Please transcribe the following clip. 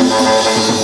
Música